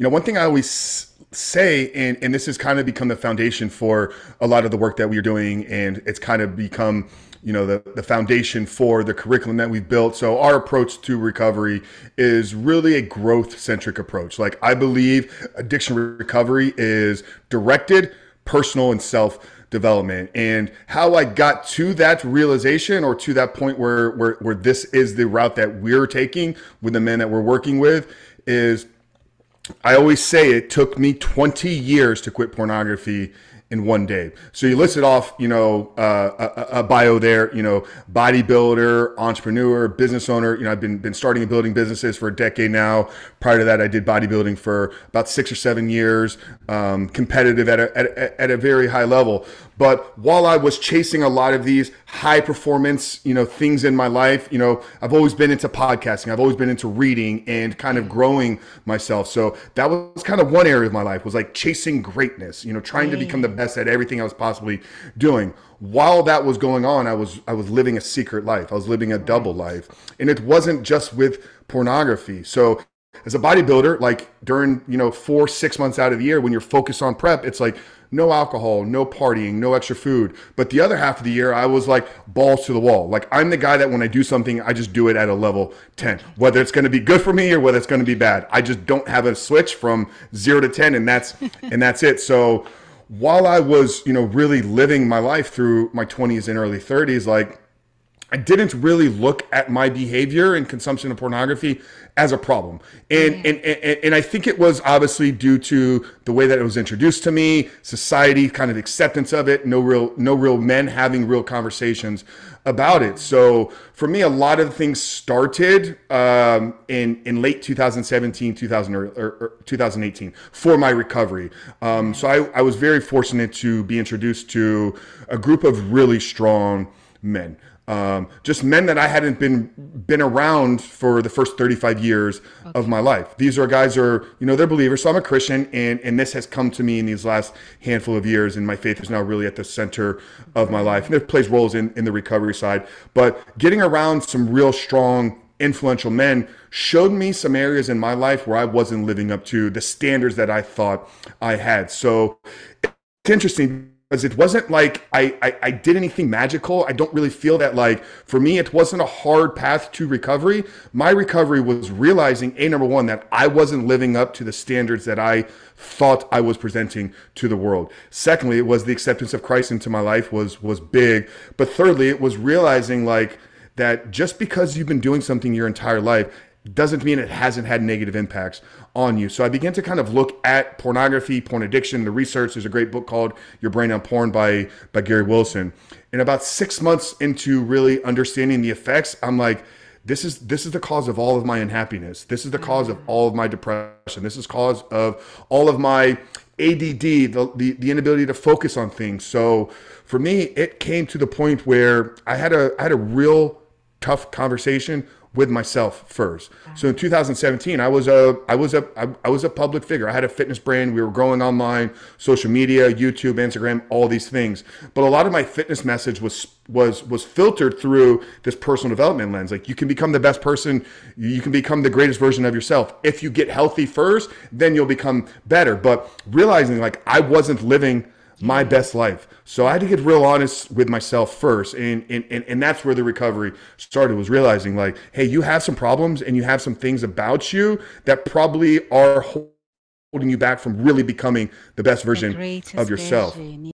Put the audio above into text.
you know, one thing I always say, and, and this has kind of become the foundation for a lot of the work that we're doing, and it's kind of become you know the, the foundation for the curriculum that we've built. So our approach to recovery is really a growth centric approach. Like i believe addiction recovery is directed personal and self development and how i got to that realization or to that point where where, where this is the route that we're taking with the men that we're working with is I always say it took me 20 years to quit pornography in one day. So you listed off, you know, uh, a, a, bio there, you know, bodybuilder, entrepreneur, business owner. You know, I've been been starting and building businesses for a decade now. Prior to that, I did bodybuilding for about six or seven years, um, competitive at a, at, at a very high level. But while I was chasing a lot of these high performance, you know, things in my life, you know, I've always been into podcasting. I've always been into reading and kind of growing myself. So that was kind of one area of my life was like chasing greatness, you know, trying to become the mm. best at everything I was possibly doing. While that was going on, I was I was living a secret life. I was living a double life. And it wasn't just with pornography. So as a bodybuilder, like during, you know, four, six months out of the year when you're focused on prep, it's like no alcohol, no partying, no extra food. But the other half of the year, I was like balls to the wall. Like I'm the guy that when I do something, I just do it at a level 10, whether it's going to be good for me or whether it's going to be bad. I just don't have a switch from zero to 10 and that's, and that's it. So while I was, you know, really living my life through my 20s and early 30s, like I didn't really look at my behavior and consumption of pornography as a problem. And, mm-hmm. and, and, and I think it was obviously due to the way that it was introduced to me, society kind of acceptance of it, no real, no real men having real conversations about it. So for me, a lot of things started um, in, in late 2017, 2000 or, or 2018 for my recovery. Um, so I, I was very fortunate to be introduced to a group of really strong men. Um, just men that I hadn't been been around for the first 35 years okay. of my life. These are guys who are you know they're believers. So I'm a Christian, and and this has come to me in these last handful of years, and my faith is now really at the center of my life. And it plays roles in in the recovery side, but getting around some real strong influential men showed me some areas in my life where I wasn't living up to the standards that I thought I had. So it's interesting because it wasn't like I, I, I did anything magical. I don't really feel that like for me it wasn't a hard path to recovery. My recovery was realizing a number one that I wasn't living up to the standards that I thought I was presenting to the world. Secondly, it was the acceptance of Christ into my life was was big. But thirdly, it was realizing like that just because you've been doing something your entire life doesn't mean it hasn't had negative impacts on you. So I began to kind of look at pornography, porn addiction, the research. There's a great book called Your Brain on Porn by by Gary Wilson. And about six months into really understanding the effects, I'm like, this is this is the cause of all of my unhappiness. This is the cause of mm. all of my depression. This is cause of all of my ADD, the, the, the inability to focus on things. So for me, it came to the point where I had a I had a real tough conversation with myself first. So in 2017, I was a I was a I, I was a public figure. I had a fitness brand. We were growing online, social media, YouTube, Instagram, all these things. But a lot of my fitness message was was was filtered through this personal development lens. Like you can become the best person, you can become the greatest version of yourself. If you get healthy first, then you'll become better. But realizing like I wasn't living my best life. So I had to get real honest with myself first. And, and, and, and that's where the recovery started was realizing like, hey, you have some problems and you have some things about you that probably are holding you back from really becoming the best version the of yourself. Version.